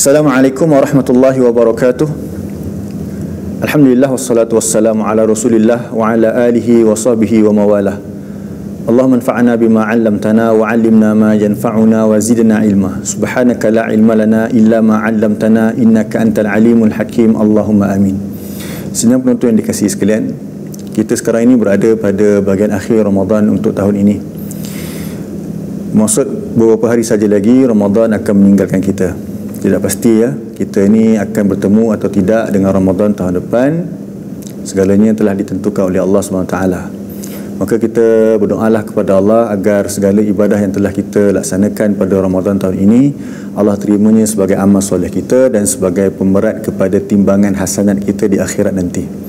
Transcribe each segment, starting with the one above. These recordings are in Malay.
Assalamualaikum warahmatullahi wabarakatuh. Alhamdulillah wassalatu wassalamu ala Rasulillah wa ala alihi wa sahbihi wa mawalah. Allahumma anfa'na bima 'allamtana wa 'allimna ma yanfa'una wa zidna ilma. Subhanaka la ilma lana illa ma 'allamtana innaka antal alimul hakim. Allahumma amin. Senang penonton yang dikasihi sekalian, kita sekarang ini berada pada bahagian akhir Ramadan untuk tahun ini. Maksud beberapa hari saja lagi Ramadan akan meninggalkan kita tidak pasti ya kita ini akan bertemu atau tidak dengan Ramadan tahun depan. Segalanya telah ditentukan oleh Allah SWT maka kita berdoalah kepada Allah agar segala ibadah yang telah kita laksanakan pada Ramadan tahun ini Allah terimanya sebagai amal soleh kita dan sebagai pemerat kepada timbangan hasanat kita di akhirat nanti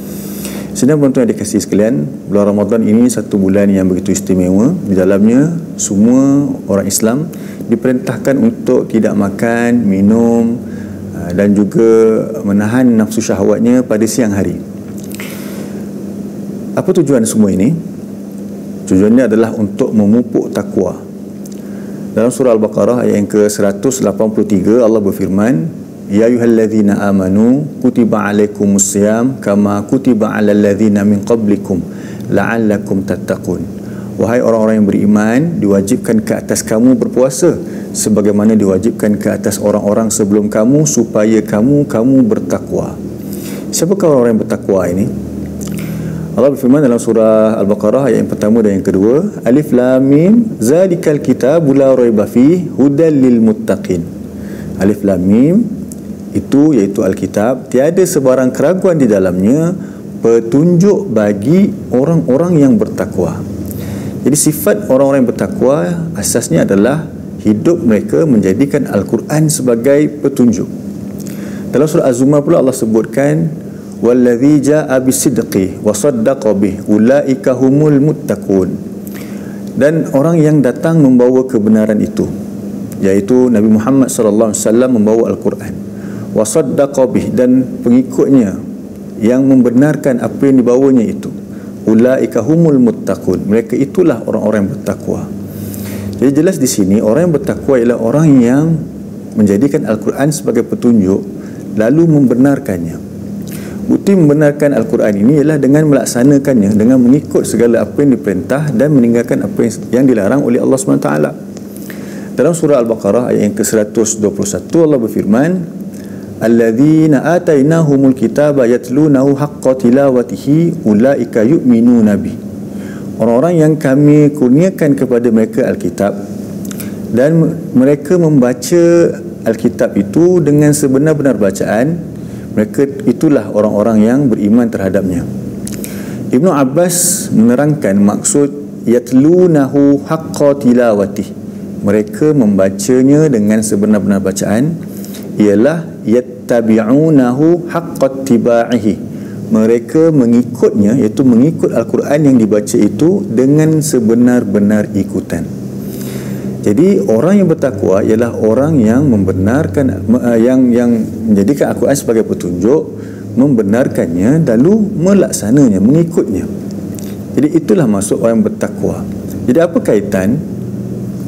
Sedang yang dikasih sekalian Bulan Ramadan ini satu bulan yang begitu istimewa Di dalamnya semua orang Islam diperintahkan untuk tidak makan, minum uh, dan juga menahan nafsu syahwatnya pada siang hari. Apa tujuan semua ini? Tujuannya adalah untuk memupuk takwa. Dalam surah Al-Baqarah ayat yang ke-183 Allah berfirman, Ya ayyuhallazina amanu kutiba alaikumusiyam kama kutiba alal ladzina min qablikum la'allakum tattaqun. Wahai orang-orang yang beriman Diwajibkan ke atas kamu berpuasa Sebagaimana diwajibkan ke atas orang-orang sebelum kamu Supaya kamu, kamu bertakwa Siapakah orang-orang yang bertakwa ini? Allah berfirman dalam surah Al-Baqarah ayat yang pertama dan yang kedua Alif Lam Mim Zalikal kitabu la raiba fi hudal lil muttaqin Alif Lam Mim itu iaitu Alkitab tiada sebarang keraguan di dalamnya petunjuk bagi orang-orang yang bertakwa jadi sifat orang-orang yang bertakwa asasnya adalah hidup mereka menjadikan Al-Quran sebagai petunjuk. Dalam surah Az-Zumar pula Allah sebutkan wallazi jaa bisidqi wa saddaqa bih ulaika humul muttaqun. Dan orang yang datang membawa kebenaran itu iaitu Nabi Muhammad sallallahu alaihi wasallam membawa Al-Quran. Wa saddaqa bih dan pengikutnya yang membenarkan apa yang dibawanya itu. Ulaika humul muttaqun. Mereka itulah orang-orang yang bertakwa. Jadi jelas di sini orang yang bertakwa ialah orang yang menjadikan Al-Quran sebagai petunjuk lalu membenarkannya. Bukti membenarkan Al-Quran ini ialah dengan melaksanakannya dengan mengikut segala apa yang diperintah dan meninggalkan apa yang dilarang oleh Allah SWT dalam surah Al-Baqarah ayat yang ke-121 Allah berfirman alladzina atainahumul kitaba yatlunahu haqqa tilawatihi ulaika yu'minuna bi orang-orang yang kami kurniakan kepada mereka alkitab dan mereka membaca alkitab itu dengan sebenar-benar bacaan mereka itulah orang-orang yang beriman terhadapnya. Ibnu Abbas menerangkan maksud yatlunahu haqqa tilawatihi. Mereka membacanya dengan sebenar-benar bacaan ialah yattabi'unahu haqqat tiba'ihi mereka mengikutnya iaitu mengikut al-Quran yang dibaca itu dengan sebenar-benar ikutan. Jadi orang yang bertakwa ialah orang yang membenarkan eh, yang yang menjadikan Al-Quran sebagai petunjuk membenarkannya lalu melaksananya mengikutnya. Jadi itulah maksud orang bertakwa. Jadi apa kaitan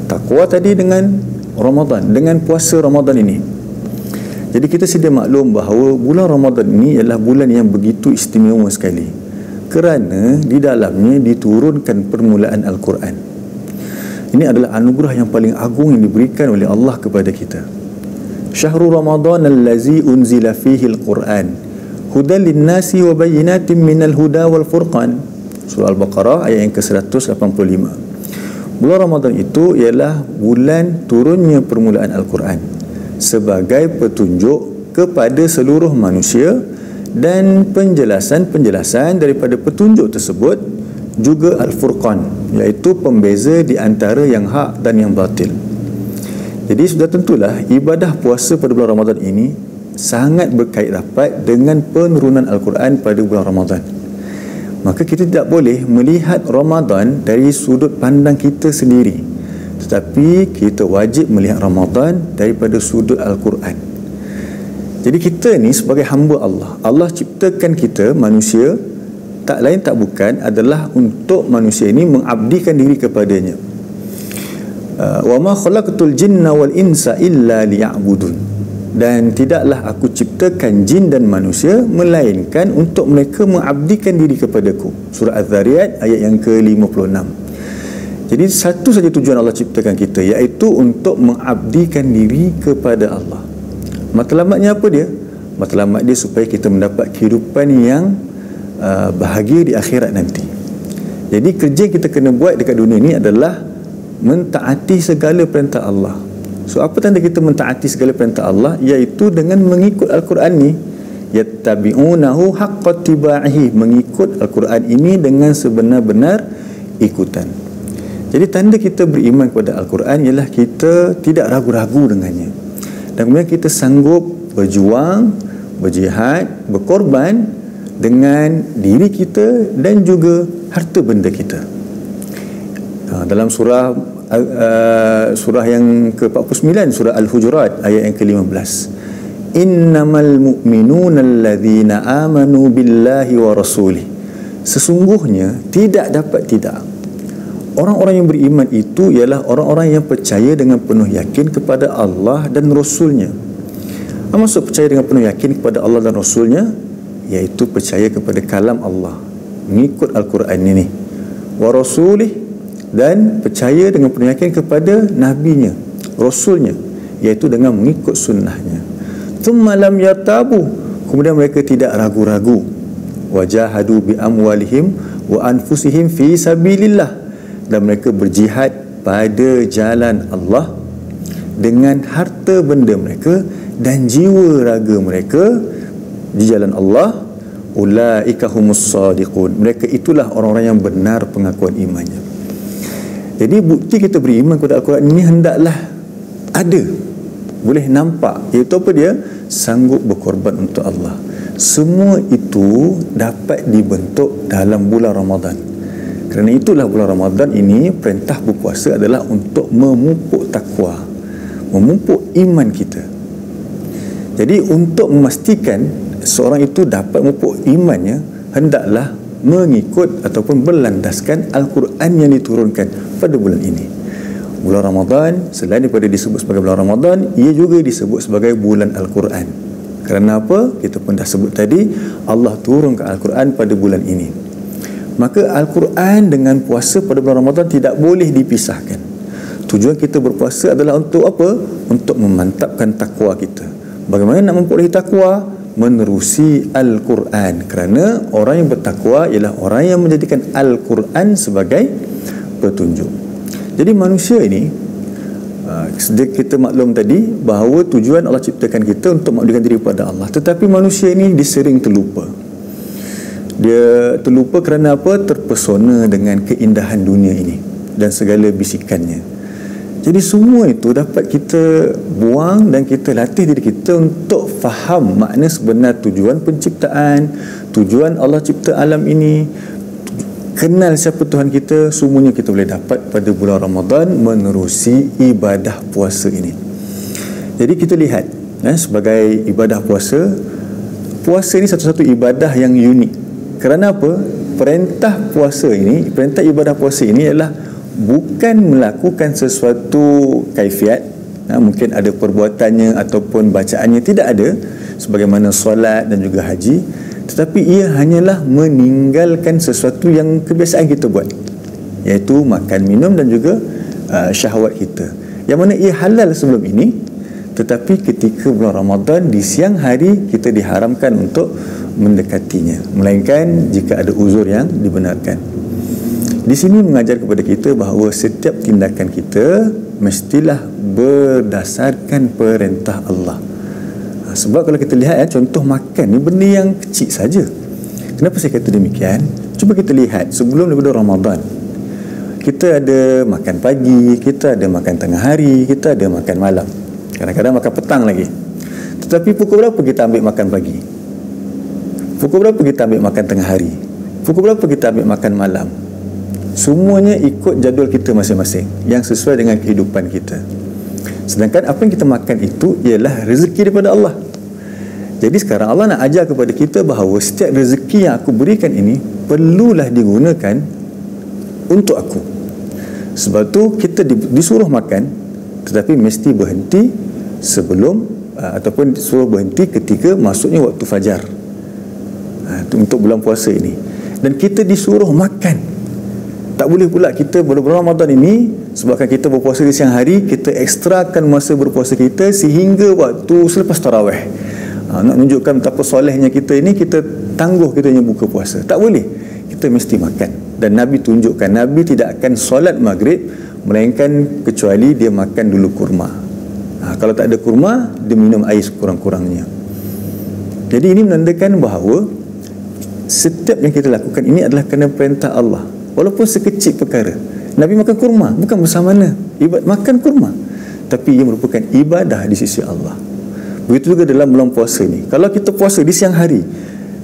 takwa tadi dengan Ramadan dengan puasa Ramadan ini jadi kita sedia maklum bahawa bulan Ramadan ini adalah bulan yang begitu istimewa sekali. Kerana di dalamnya diturunkan permulaan Al-Quran. Ini adalah anugerah yang paling agung yang diberikan oleh Allah kepada kita. Syahrul Ramadan allazi unzila fihi al-Quran. Hudan linnasi wa bayinatin minal huda wal furqan. Surah Al-Baqarah ayat yang ke-185. Bulan Ramadan itu ialah bulan turunnya permulaan Al-Quran sebagai petunjuk kepada seluruh manusia dan penjelasan-penjelasan daripada petunjuk tersebut juga Al-Furqan iaitu pembeza di antara yang hak dan yang batil. Jadi sudah tentulah ibadah puasa pada bulan Ramadan ini sangat berkait rapat dengan penurunan Al-Quran pada bulan Ramadan. Maka kita tidak boleh melihat Ramadan dari sudut pandang kita sendiri tetapi kita wajib melihat Ramadan daripada sudut Al-Quran. Jadi kita ni sebagai hamba Allah Allah ciptakan kita manusia tak lain tak bukan adalah untuk manusia ini mengabdikan diri kepadanya. Uh, wa ma khalaqtul jinna wal insa illa liya'budun. Dan tidaklah aku ciptakan jin dan manusia melainkan untuk mereka mengabdikan diri kepadaku. Surah az-zariyat ayat yang ke-56 jadi satu saja tujuan Allah ciptakan kita iaitu untuk mengabdikan diri kepada Allah. Matlamatnya apa dia? Matlamat dia supaya kita mendapat kehidupan yang uh, bahagia di akhirat nanti. Jadi kerja yang kita kena buat dekat dunia ini adalah mentaati segala perintah Allah. So apa tanda kita mentaati segala perintah Allah? Iaitu dengan mengikut Al-Quran ni. Yattabi'unahu haqqa tiba'ihi. Mengikut Al-Quran ini dengan sebenar-benar ikutan. Jadi tanda kita beriman kepada Al-Quran ialah kita tidak ragu-ragu dengannya. Dan kemudian kita sanggup berjuang, berjihad, berkorban dengan diri kita dan juga harta benda kita. Ha, dalam surah uh, surah yang ke-49 surah Al-Hujurat ayat yang ke-15 Innamal mu'minuna alladhina amanu billahi wa rasulih Sesungguhnya tidak dapat tidak Orang-orang yang beriman itu ialah orang-orang yang percaya dengan penuh yakin kepada Allah dan Rasulnya. Apa maksud percaya dengan penuh yakin kepada Allah dan Rasulnya? Iaitu percaya kepada kalam Allah. Mengikut Al-Quran ini. Wa rasulih dan percaya dengan penuh yakin kepada nabinya rasulnya iaitu dengan mengikut sunnahnya thumma lam yartabu kemudian mereka tidak ragu-ragu wajahadu bi amwalihim wa anfusihim fi sabilillah dan mereka berjihad pada jalan Allah dengan harta benda mereka dan jiwa raga mereka di jalan Allah ulaika humus sadiqun mereka itulah orang-orang yang benar pengakuan imannya jadi bukti kita beriman kepada Al-Quran ini hendaklah ada. Boleh nampak. Iaitu apa dia? Sanggup berkorban untuk Allah. Semua itu dapat dibentuk dalam bulan Ramadan. Kerana itulah bulan Ramadan ini perintah berpuasa adalah untuk memupuk takwa. Memupuk iman kita. Jadi untuk memastikan seorang itu dapat memupuk imannya hendaklah mengikut ataupun berlandaskan Al-Quran yang diturunkan pada bulan ini. Bulan Ramadan, selain daripada disebut sebagai bulan Ramadan, ia juga disebut sebagai bulan Al-Quran. Kerana apa? Kita pun dah sebut tadi, Allah turunkan Al-Quran pada bulan ini. Maka Al-Quran dengan puasa pada bulan Ramadan tidak boleh dipisahkan. Tujuan kita berpuasa adalah untuk apa? Untuk memantapkan takwa kita. Bagaimana nak memperoleh takwa? menerusi Al-Quran kerana orang yang bertakwa ialah orang yang menjadikan Al-Quran sebagai petunjuk jadi manusia ini uh, kita maklum tadi bahawa tujuan Allah ciptakan kita untuk mengabdikan diri kepada Allah tetapi manusia ini disering terlupa dia terlupa kerana apa terpesona dengan keindahan dunia ini dan segala bisikannya jadi semua itu dapat kita buang dan kita latih diri kita untuk faham makna sebenar tujuan penciptaan, tujuan Allah cipta alam ini, kenal siapa Tuhan kita, semuanya kita boleh dapat pada bulan Ramadan menerusi ibadah puasa ini. Jadi kita lihat eh, sebagai ibadah puasa, puasa ini satu-satu ibadah yang unik. Kerana apa? Perintah puasa ini, perintah ibadah puasa ini adalah bukan melakukan sesuatu kaifiat. Ha, mungkin ada perbuatannya ataupun bacaannya tidak ada sebagaimana solat dan juga haji. Tetapi ia hanyalah meninggalkan sesuatu yang kebiasaan kita buat iaitu makan minum dan juga uh, syahwat kita. Yang mana ia halal sebelum ini tetapi ketika bulan Ramadan di siang hari kita diharamkan untuk mendekatinya melainkan jika ada uzur yang dibenarkan di sini mengajar kepada kita bahawa setiap tindakan kita mestilah berdasarkan perintah Allah. Ha, sebab kalau kita lihat ya, contoh makan ni benda yang kecil saja. Kenapa saya kata demikian? Cuba kita lihat sebelum daripada Ramadan. Kita ada makan pagi, kita ada makan tengah hari, kita ada makan malam. Kadang-kadang makan petang lagi. Tetapi pukul berapa kita ambil makan pagi? Pukul berapa kita ambil makan tengah hari? Pukul berapa kita ambil makan malam? semuanya ikut jadual kita masing-masing yang sesuai dengan kehidupan kita sedangkan apa yang kita makan itu ialah rezeki daripada Allah jadi sekarang Allah nak ajar kepada kita bahawa setiap rezeki yang aku berikan ini perlulah digunakan untuk aku sebab tu kita disuruh makan tetapi mesti berhenti sebelum uh, ataupun suruh berhenti ketika masuknya waktu fajar. Uh, untuk bulan puasa ini. Dan kita disuruh makan. Tak boleh pula kita bulan Ramadan ini sebabkan kita berpuasa di siang hari kita ekstrakan masa berpuasa kita sehingga waktu selepas tarawih. Ha, nak menunjukkan betapa solehnya kita ini kita tangguh kita yang buka puasa. Tak boleh. Kita mesti makan. Dan Nabi tunjukkan Nabi tidak akan solat maghrib melainkan kecuali dia makan dulu kurma. Ha, kalau tak ada kurma dia minum air sekurang-kurangnya jadi ini menandakan bahawa setiap yang kita lakukan ini adalah kerana perintah Allah. Walaupun sekecil perkara. Nabi makan kurma bukan bersama mana. Ibad makan kurma. Tapi ia merupakan ibadah di sisi Allah. Begitu juga dalam bulan puasa ni. Kalau kita puasa di siang hari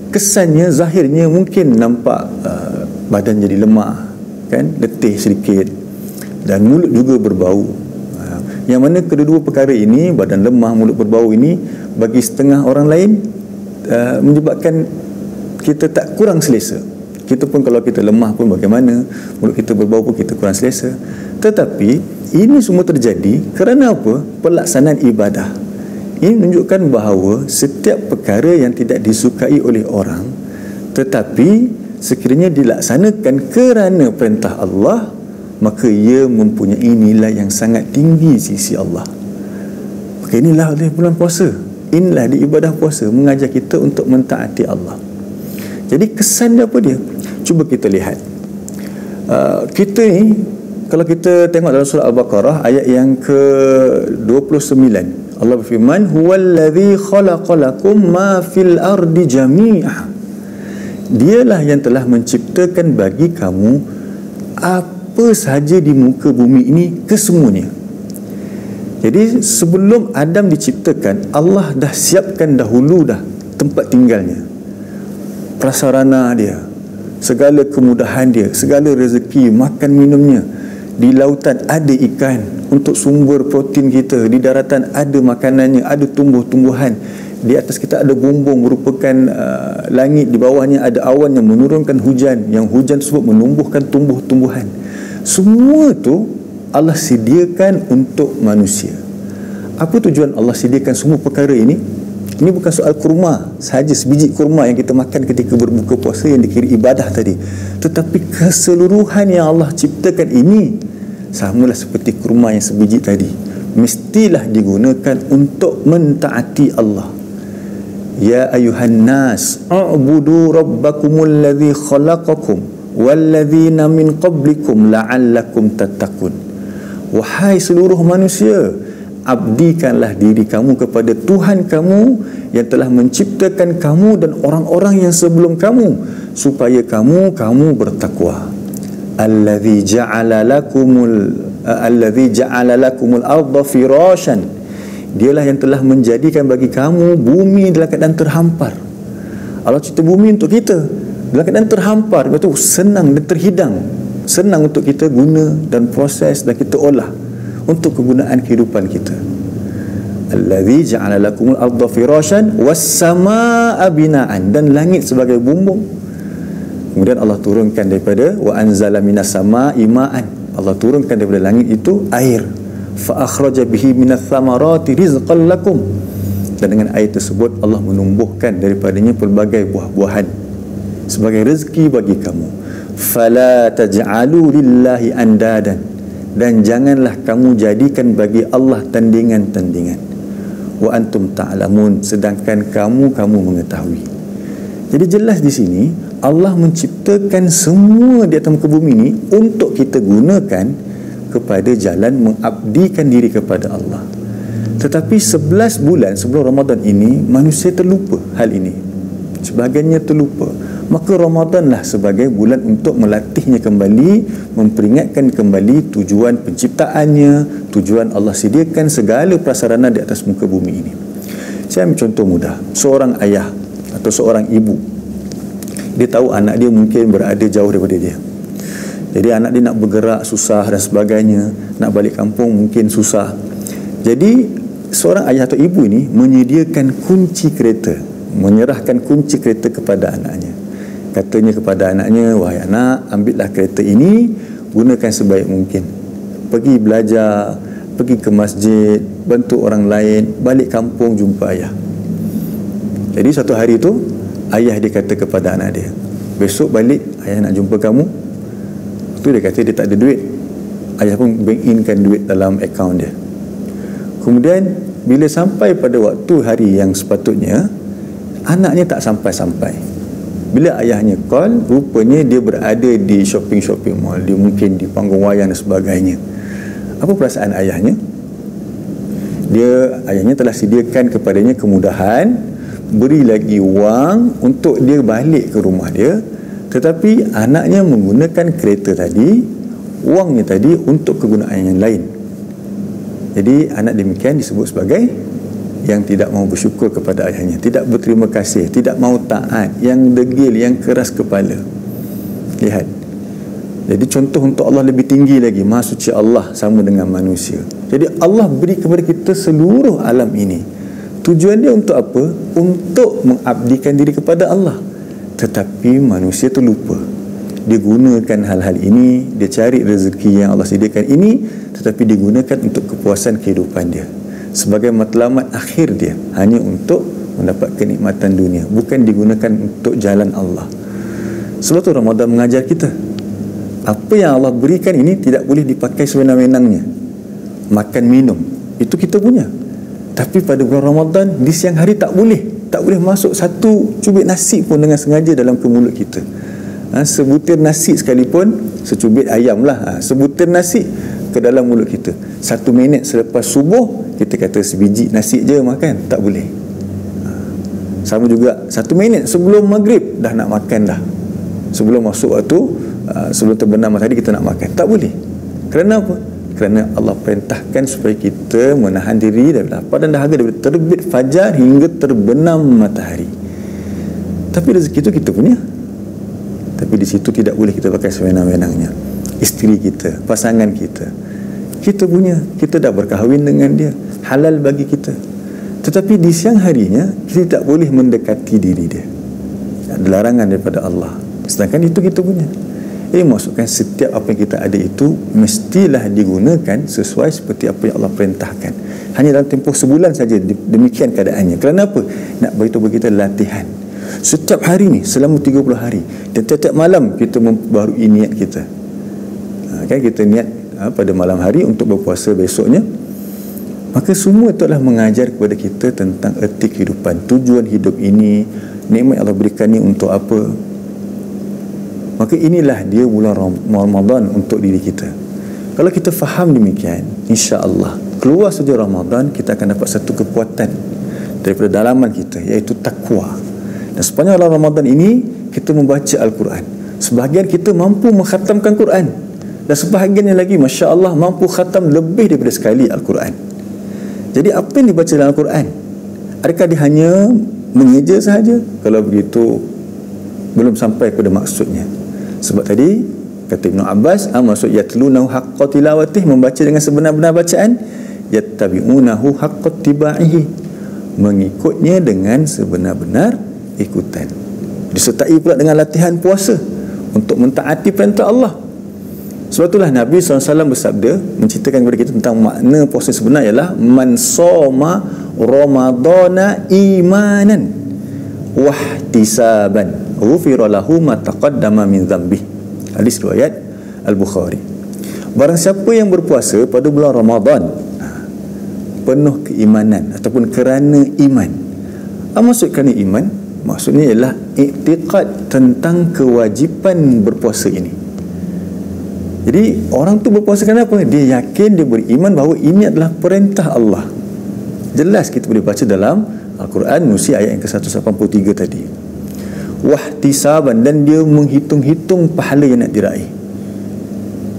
kesannya zahirnya mungkin nampak uh, badan jadi lemah kan? Letih sedikit dan mulut juga berbau. Uh, yang mana kedua-dua perkara ini badan lemah mulut berbau ini bagi setengah orang lain uh, menyebabkan kita tak kurang selesa. Kita pun kalau kita lemah pun bagaimana mulut kita berbau pun kita kurang selesa. Tetapi ini semua terjadi kerana apa? Pelaksanaan ibadah. Ini menunjukkan bahawa setiap perkara yang tidak disukai oleh orang tetapi sekiranya dilaksanakan kerana perintah Allah maka ia mempunyai nilai yang sangat tinggi sisi Allah. Maka inilah oleh bulan puasa. Inilah di ibadah puasa mengajar kita untuk mentaati Allah. Jadi kesan dia apa dia? Cuba kita lihat. Uh, kita ni kalau kita tengok dalam surah Al-Baqarah ayat yang ke 29 Allah berfirman huwallazi khalaqalakum ma fil ardi jami'a. Dialah yang telah menciptakan bagi kamu apa sahaja di muka bumi ini kesemuanya jadi sebelum Adam diciptakan Allah dah siapkan dahulu dah tempat tinggalnya. Prasarana dia segala kemudahan dia segala rezeki makan minumnya. Di lautan ada ikan untuk sumber protein kita. Di daratan ada makanannya ada tumbuh-tumbuhan. Di atas kita ada bumbung merupakan uh, langit. Di bawahnya ada awan yang menurunkan hujan yang hujan tersebut menumbuhkan tumbuh-tumbuhan semua tu Allah sediakan untuk manusia. Apa tujuan Allah sediakan semua perkara ini? Ini bukan soal kurma sahaja sebiji kurma yang kita makan ketika berbuka puasa yang dikira ibadah tadi. Tetapi keseluruhan yang Allah ciptakan ini samalah seperti kurma yang sebiji tadi. Mestilah digunakan untuk mentaati Allah. Ya ayuhan nas a'budu rabbakumul ladzi khalaqakum walladzina min qablikum la'allakum tattaqun. Wahai seluruh manusia abdikanlah diri kamu kepada Tuhan kamu yang telah menciptakan kamu dan orang-orang yang sebelum kamu supaya kamu kamu bertakwa. Allazi ja'ala lakumul allazi ja'ala lakumul arda firashan. Dialah yang telah menjadikan bagi kamu bumi dalam keadaan terhampar. Allah cipta bumi untuk kita dalam keadaan terhampar itu senang dan terhidang. Senang untuk kita guna dan proses dan kita olah untuk kegunaan kehidupan kita. Allazi ja'ala lakumul arda firashan was samaa binaan. Dan langit sebagai bumbung. Kemudian Allah turunkan daripada wa anzala minas samaa'i ma'an. Allah turunkan daripada langit itu air. Fa akhraja bihi minats thamarati rizqan lakum. Dan dengan air tersebut Allah menumbuhkan daripadanya pelbagai buah-buahan sebagai rezeki bagi kamu. Fala taj'alu lillahi andadan. Dan janganlah kamu jadikan bagi Allah tandingan-tandingan. Wa antum ta'lamun sedangkan kamu kamu mengetahui. Jadi jelas di sini Allah menciptakan semua di atas muka bumi ini untuk kita gunakan kepada jalan mengabdikan diri kepada Allah. Tetapi 11 bulan sebelum Ramadan ini manusia terlupa hal ini. Sebahagiannya terlupa maka Ramadanlah sebagai bulan untuk melatihnya kembali memperingatkan kembali tujuan penciptaannya tujuan Allah sediakan segala prasarana di atas muka bumi ini. Saya ambil contoh mudah. Seorang ayah atau seorang ibu dia tahu anak dia mungkin berada jauh daripada dia. Jadi anak dia nak bergerak susah dan sebagainya nak balik kampung mungkin susah. Jadi seorang ayah atau ibu ini menyediakan kunci kereta menyerahkan kunci kereta kepada anaknya katanya kepada anaknya wahai anak ambillah kereta ini gunakan sebaik mungkin. Pergi belajar pergi ke masjid bantu orang lain balik kampung jumpa ayah. Jadi satu hari tu ayah dia kata kepada anak dia besok balik ayah nak jumpa kamu. Tu dia kata dia tak ada duit. Ayah pun bank inkan duit dalam akaun dia. Kemudian bila sampai pada waktu hari yang sepatutnya anaknya tak sampai-sampai bila ayahnya call rupanya dia berada di shopping-shopping mall. Dia mungkin di panggung wayang dan sebagainya. Apa perasaan ayahnya? Dia ayahnya telah sediakan kepadanya kemudahan beri lagi wang untuk dia balik ke rumah dia. Tetapi anaknya menggunakan kereta tadi wangnya tadi untuk kegunaan yang lain. Jadi anak demikian disebut sebagai yang tidak mau bersyukur kepada ayahnya tidak berterima kasih tidak mau taat yang degil yang keras kepala. Lihat. Jadi contoh untuk Allah lebih tinggi lagi. Maha suci Allah sama dengan manusia. Jadi Allah beri kepada kita seluruh alam ini. Tujuan dia untuk apa? Untuk mengabdikan diri kepada Allah. Tetapi manusia tu lupa. Dia gunakan hal-hal ini dia cari rezeki yang Allah sediakan ini tetapi digunakan untuk kepuasan kehidupan dia sebagai matlamat akhir dia. Hanya untuk mendapat kenikmatan dunia. Bukan digunakan untuk jalan Allah. Sebab tu Ramadan mengajar kita. Apa yang Allah berikan ini tidak boleh dipakai sewenang-wenangnya. Makan minum. Itu kita punya. Tapi pada bulan Ramadan di siang hari tak boleh. Tak boleh masuk satu cubit nasi pun dengan sengaja dalam ke mulut kita. Ha, sebutir nasi sekalipun secubit ayam lah. Ha, sebutir nasi ke dalam mulut kita. Satu minit selepas subuh kita kata sebiji nasi je makan tak boleh. Ha. sama juga satu minit sebelum maghrib dah nak makan dah. Sebelum masuk waktu ha, sebelum terbenam matahari kita nak makan. Tak boleh. Kerana apa? kerana Allah perintahkan supaya kita menahan diri dari lapar dan dahaga daripada terbit fajar hingga terbenam matahari. Tapi rezeki itu kita punya. Tapi di situ tidak boleh kita pakai sewenang-wenangnya isteri kita, pasangan kita. Kita punya, kita dah berkahwin dengan dia halal bagi kita. Tetapi di siang harinya kita tak boleh mendekati diri dia. Ada larangan daripada Allah. Sedangkan itu kita punya. Ini maksudkan setiap apa yang kita ada itu mestilah digunakan sesuai seperti apa yang Allah perintahkan. Hanya dalam tempoh sebulan saja demikian keadaannya. Kerana apa? nak beritahu kita latihan. Setiap hari ni selama 30 hari dan setiap malam kita memperbarui niat kita kan kita niat ha, pada malam hari untuk berpuasa besoknya maka semua itu adalah mengajar kepada kita tentang etik kehidupan. Tujuan hidup ini nikmat Allah berikan ini untuk apa? Maka inilah dia bulan Ramadan untuk diri kita. Kalau kita faham demikian insya Allah keluar saja Ramadan kita akan dapat satu kekuatan daripada dalaman kita iaitu takwa dan sepanjang Ramadan ini kita membaca Al-Quran. Sebahagian kita mampu menghatamkan Quran dan sebahagiannya lagi Masya Allah mampu khatam lebih daripada sekali Al-Quran jadi apa yang dibaca dalam Al-Quran? Adakah dia hanya mengeja sahaja? Kalau begitu belum sampai kepada maksudnya. Sebab tadi kata Ibn Abbas, ah, maksud yatlunahu haqqa tilawatih membaca dengan sebenar-benar bacaan yattabi'unahu haqqa tibaihi mengikutnya dengan sebenar-benar ikutan. Disertai pula dengan latihan puasa untuk mentaati perintah Allah sebab itulah Nabi SAW bersabda menceritakan kepada kita tentang makna puasa sebenar ialah man soma ramadana imanan wahtisaban ghufira lahu ma taqaddama min dhanbi hadis riwayat al-Bukhari. Barang siapa yang berpuasa pada bulan Ramadan penuh keimanan ataupun kerana iman. Apa maksud kerana iman maksudnya ialah iktiqad tentang kewajipan berpuasa ini jadi orang tu berpuasa kenapa? Dia yakin, dia beriman bahawa ini adalah perintah Allah. Jelas kita boleh baca dalam Al-Quran Musi ayat yang ke-183 tadi. Wahtisaban dan dia menghitung-hitung pahala yang nak diraih.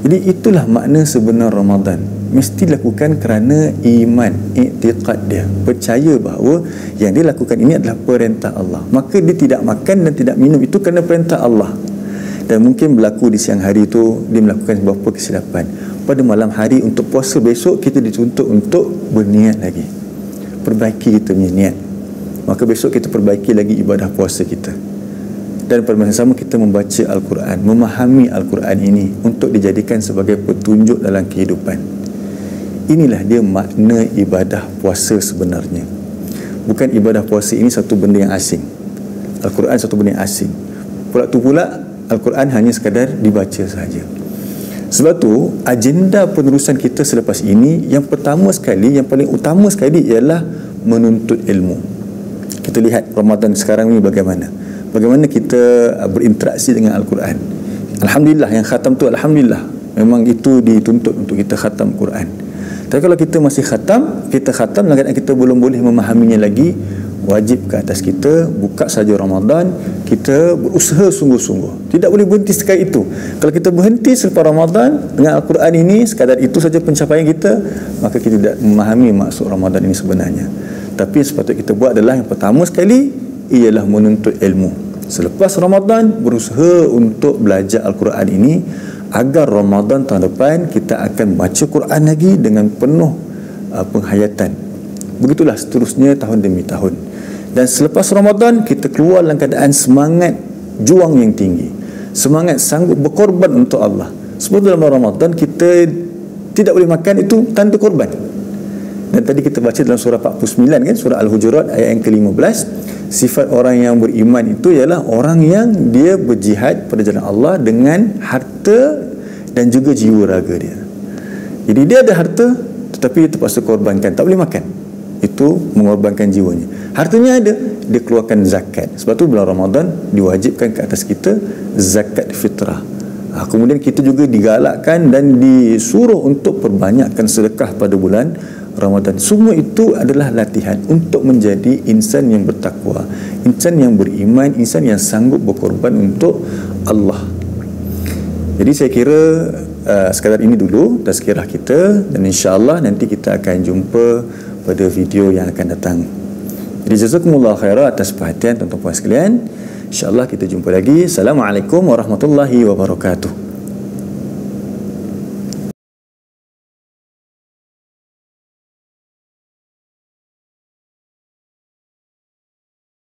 Jadi itulah makna sebenar Ramadan. Mesti dilakukan kerana iman, iktiqad dia. Percaya bahawa yang dia lakukan ini adalah perintah Allah. Maka dia tidak makan dan tidak minum itu kerana perintah Allah dan mungkin berlaku di siang hari itu dia melakukan beberapa kesilapan. Pada malam hari untuk puasa besok kita dituntut untuk berniat lagi. Perbaiki kita punya niat. Maka besok kita perbaiki lagi ibadah puasa kita. Dan pada masa sama kita membaca Al-Quran memahami Al-Quran ini untuk dijadikan sebagai petunjuk dalam kehidupan. Inilah dia makna ibadah puasa sebenarnya. Bukan ibadah puasa ini satu benda yang asing. Al-Quran satu benda yang asing. Pula tu pula Al-Quran hanya sekadar dibaca sahaja. Sebab tu agenda penerusan kita selepas ini yang pertama sekali yang paling utama sekali ialah menuntut ilmu. Kita lihat Ramadan sekarang ni bagaimana. Bagaimana kita berinteraksi dengan Al-Quran. Alhamdulillah yang khatam tu Alhamdulillah. Memang itu dituntut untuk kita khatam Quran. Tapi kalau kita masih khatam kita khatam keadaan kita belum boleh memahaminya lagi wajib ke atas kita buka saja Ramadan kita berusaha sungguh-sungguh. Tidak boleh berhenti sekali itu. Kalau kita berhenti selepas Ramadan dengan Al-Quran ini sekadar itu saja pencapaian kita maka kita tidak memahami maksud Ramadan ini sebenarnya. Tapi sepatutnya kita buat adalah yang pertama sekali ialah menuntut ilmu. Selepas Ramadan berusaha untuk belajar Al-Quran ini agar Ramadan tahun depan kita akan baca Quran lagi dengan penuh uh, penghayatan. Begitulah seterusnya tahun demi tahun dan selepas Ramadan kita keluar dalam keadaan semangat juang yang tinggi. Semangat sanggup berkorban untuk Allah. Sebab dalam Ramadan kita tidak boleh makan itu tanpa korban. Dan tadi kita baca dalam surah 49 kan? Surah Al-Hujurat ayat yang ke-15 sifat orang yang beriman itu ialah orang yang dia berjihad pada jalan Allah dengan harta dan juga jiwa raga dia. Jadi dia ada harta tetapi dia terpaksa korbankan tak boleh makan itu mengorbankan jiwanya. Hartanya ada. Dia keluarkan zakat. Sebab tu bulan Ramadan diwajibkan ke atas kita zakat fitrah. Ha, kemudian kita juga digalakkan dan disuruh untuk perbanyakkan sedekah pada bulan Ramadan. Semua itu adalah latihan untuk menjadi insan yang bertakwa insan yang beriman insan yang sanggup berkorban untuk Allah. Jadi saya kira uh, sekadar ini dulu tazkirah kita dan insyaAllah nanti kita akan jumpa pada video yang akan datang jadi jazakumullah khairah atas perhatian tuan-tuan puan sekalian. InsyaAllah kita jumpa lagi. Assalamualaikum warahmatullahi wabarakatuh.